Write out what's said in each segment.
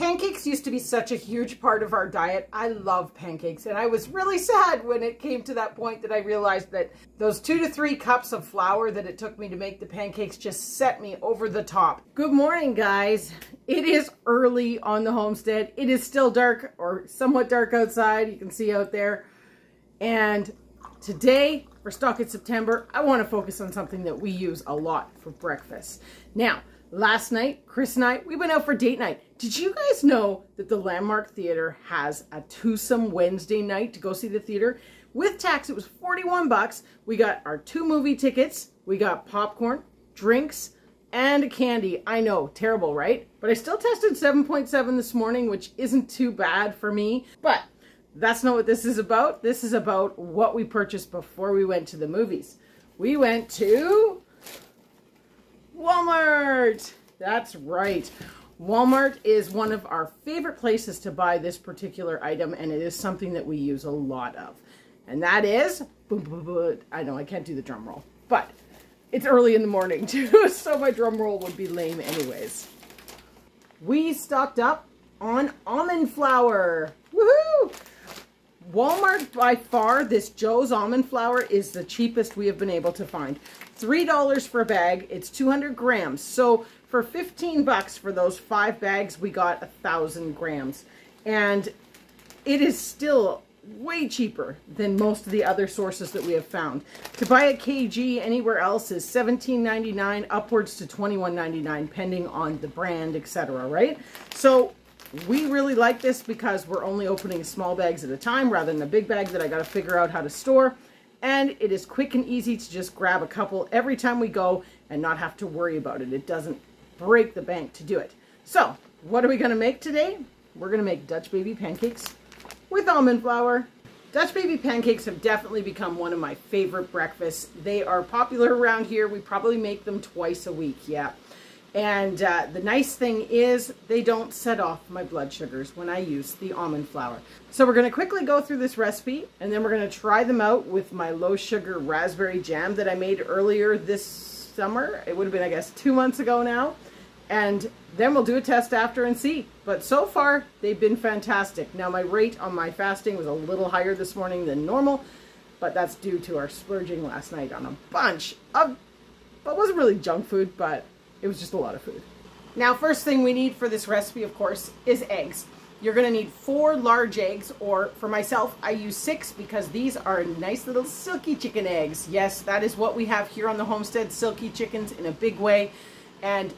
Pancakes used to be such a huge part of our diet. I love pancakes and I was really sad when it came to that point that I realized that those two to three cups of flour that it took me to make the pancakes just set me over the top. Good morning guys. It is early on the homestead. It is still dark or somewhat dark outside. You can see out there. And today for Stock It September, I want to focus on something that we use a lot for breakfast. Now, last night, Chris and I, we went out for date night. Did you guys know that the Landmark Theater has a twosome Wednesday night to go see the theater? With tax, it was 41 bucks. We got our two movie tickets. We got popcorn, drinks, and candy. I know, terrible, right? But I still tested 7.7 this morning, which isn't too bad for me. But that's not what this is about. This is about what we purchased before we went to the movies. We went to Walmart. That's right. Walmart is one of our favorite places to buy this particular item, and it is something that we use a lot of. And that is, I know I can't do the drum roll, but it's early in the morning too, so my drum roll would be lame anyways. We stocked up on almond flour. Woohoo! Walmart, by far, this Joe's almond flour is the cheapest we have been able to find. $3 for a bag. It's 200 grams. So for 15 bucks for those five bags, we got a thousand grams. And it is still way cheaper than most of the other sources that we have found. To buy a kg anywhere else is $17.99 upwards to $21.99 pending on the brand, etc. right? So we really like this because we're only opening small bags at a time rather than a big bag that I got to figure out how to store. And it is quick and easy to just grab a couple every time we go and not have to worry about it. It doesn't break the bank to do it. So what are we going to make today? We're going to make Dutch baby pancakes with almond flour. Dutch baby pancakes have definitely become one of my favorite breakfasts. They are popular around here. We probably make them twice a week. Yeah. And uh, the nice thing is they don't set off my blood sugars when I use the almond flour. So we're to quickly go through this recipe and then we're to try them out with my low sugar raspberry jam that I made earlier this summer. It would have been, I guess, two months ago now. And then we'll do a test after and see. But so far, they've been fantastic. Now, my rate on my fasting was a little higher this morning than normal, but that's due to our splurging last night on a bunch of, well, wasn't really junk food, but it was just a lot of food. Now, first thing we need for this recipe, of course, is eggs. You're gonna need four large eggs, or for myself, I use six because these are nice little silkie chicken eggs. Yes, that is what we have here on the homestead, silkie chickens in a big way, and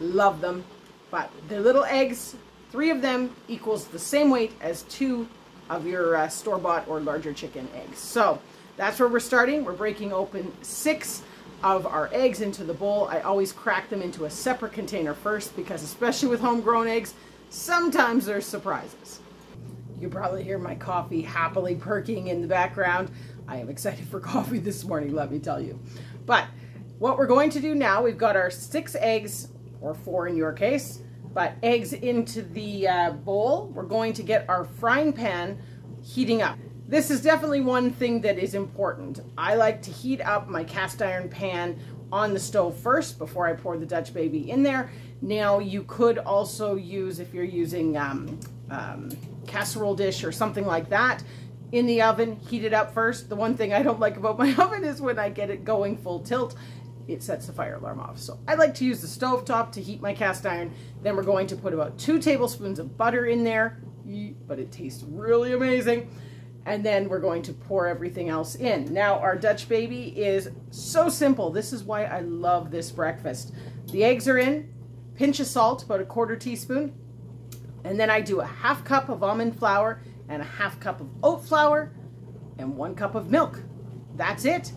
love them. But the little eggs, three of them equals the same weight as two of your uh, store-bought or larger chicken eggs. So that's where we're starting. We're breaking open six of our eggs into the bowl. I always crack them into a separate container first because especially with homegrown eggs, sometimes there's surprises. You probably hear my coffee happily perking in the background. I am excited for coffee this morning, let me tell you. But what we're going to do now, we've got our six eggs, or four in your case, but eggs into the uh, bowl. We're going to get our frying pan heating up. This is definitely one thing that is important. I like to heat up my cast iron pan on the stove first before I pour the Dutch baby in there. Now you could also use, if you're using um, um, casserole dish or something like that, in the oven, heat it up first. The one thing I don't like about my oven is when I get it going full tilt, it sets the fire alarm off. So I like to use the stove top to heat my cast iron. Then we're going to put about two tablespoons of butter in there, but it tastes really amazing and then we're going to pour everything else in. Now our Dutch baby is so simple. This is why I love this breakfast. The eggs are in, pinch of salt, about a quarter teaspoon, and then I do a half cup of almond flour and a half cup of oat flour and one cup of milk. That's it.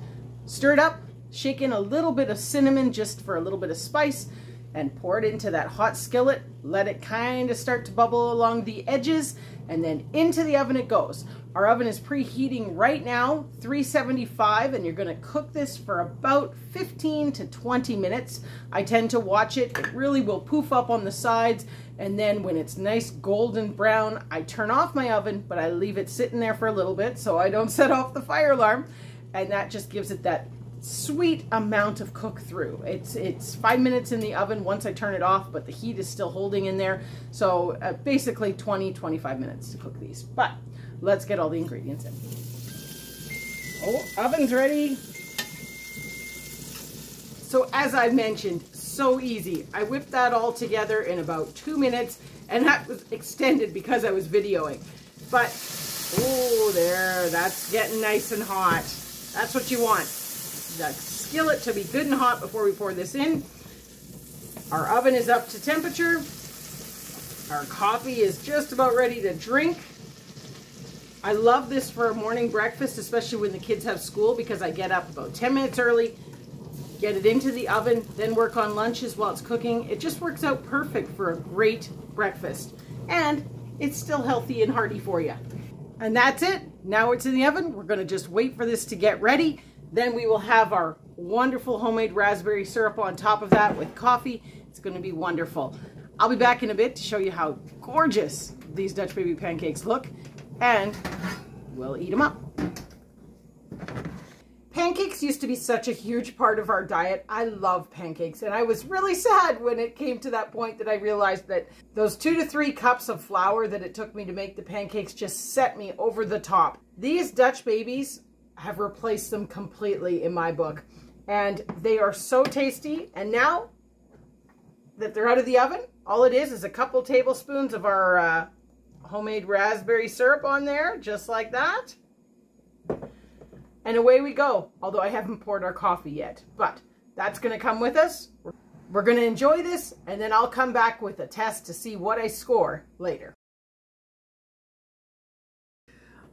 Stir it up, shake in a little bit of cinnamon just for a little bit of spice, and pour it into that hot skillet. Let it kind of start to bubble along the edges, and then into the oven it goes. Our oven is preheating right now, 375, and you're gonna cook this for about 15 to 20 minutes. I tend to watch it. It really will poof up on the sides, and then when it's nice golden brown, I turn off my oven, but I leave it sitting there for a little bit so I don't set off the fire alarm, and that just gives it that sweet amount of cook through. It's it's five minutes in the oven once I turn it off, but the heat is still holding in there. So uh, basically 20, 25 minutes to cook these. But let's get all the ingredients in. Oh, oven's ready. So as I mentioned, so easy. I whipped that all together in about two minutes and that was extended because I was videoing. But, oh, there, that's getting nice and hot. That's what you want. The skillet to be good and hot before we pour this in. Our oven is up to temperature. Our coffee is just about ready to drink. I love this for a morning breakfast, especially when the kids have school because I get up about 10 minutes early, get it into the oven, then work on lunches while it's cooking. It just works out perfect for a great breakfast. And it's still healthy and hearty for you. And that's it. Now it's in the oven. We're gonna just wait for this to get ready. Then we will have our wonderful homemade raspberry syrup on top of that with coffee. It's gonna be wonderful. I'll be back in a bit to show you how gorgeous these Dutch baby pancakes look and we'll eat them up. Pancakes used to be such a huge part of our diet. I love pancakes and I was really sad when it came to that point that I realized that those two to three cups of flour that it took me to make the pancakes just set me over the top. These Dutch babies have replaced them completely in my book and they are so tasty and now that they're out of the oven, all it is is a couple tablespoons of our uh, homemade raspberry syrup on there, just like that. And away we go, although I haven't poured our coffee yet. But that's going to come with us. We're going to enjoy this, and then I'll come back with a test to see what I score later.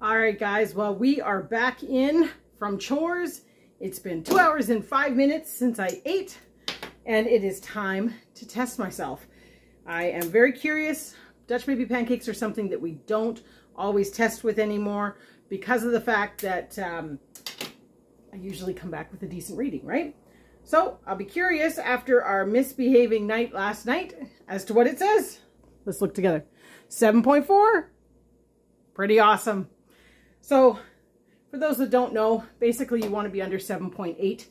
All right, guys. Well, we are back in from chores. It's been two hours and five minutes since I ate, and it is time to test myself. I am very curious. Dutch baby pancakes are something that we don't always test with anymore because of the fact that um, I usually come back with a decent reading, right? So I'll be curious after our misbehaving night last night as to what it says. Let's look together. 7.4. Pretty awesome. So for those that don't know, basically you want to be under 7.8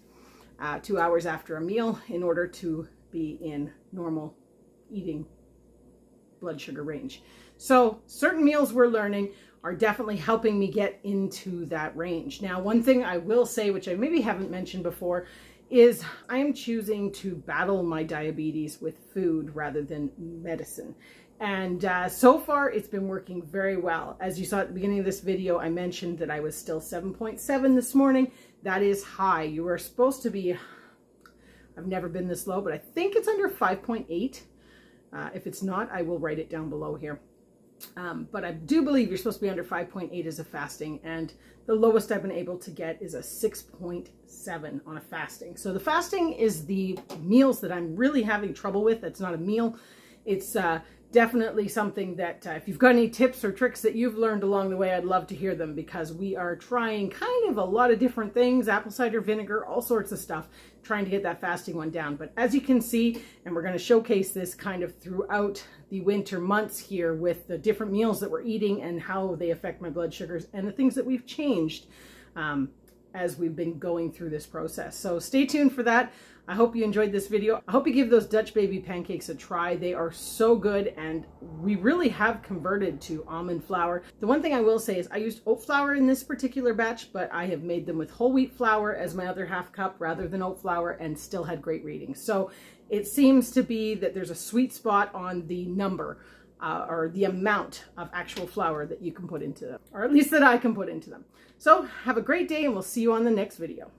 uh, two hours after a meal in order to be in normal eating blood sugar range. So certain meals we're learning are definitely helping me get into that range. Now, one thing I will say, which I maybe haven't mentioned before, is I am choosing to battle my diabetes with food rather than medicine. And uh, so far, it's been working very well. As you saw at the beginning of this video, I mentioned that I was still 7.7 this morning. That is high. You are supposed to be, I've never been this low, but I think it's under 5.8. Uh, if it's not, I will write it down below here. Um, but I do believe you're supposed to be under 5.8 as a fasting, and the lowest I've been able to get is a 6.7 on a fasting. So the fasting is the meals that I'm really having trouble with. That's not a meal. It's uh, definitely something that uh, if you've got any tips or tricks that you've learned along the way, I'd love to hear them because we are trying kind of a lot of different things, apple cider vinegar, all sorts of stuff, trying to get that fasting one down. But as you can see, and we're going to showcase this kind of throughout the winter months here with the different meals that we're eating and how they affect my blood sugars and the things that we've changed um, as we've been going through this process. So stay tuned for that. I hope you enjoyed this video. I hope you give those Dutch baby pancakes a try. They are so good and we really have converted to almond flour. The one thing I will say is I used oat flour in this particular batch, but I have made them with whole wheat flour as my other half cup rather than oat flour and still had great readings. So it seems to be that there's a sweet spot on the number uh, or the amount of actual flour that you can put into them, or at least that I can put into them. So have a great day and we'll see you on the next video.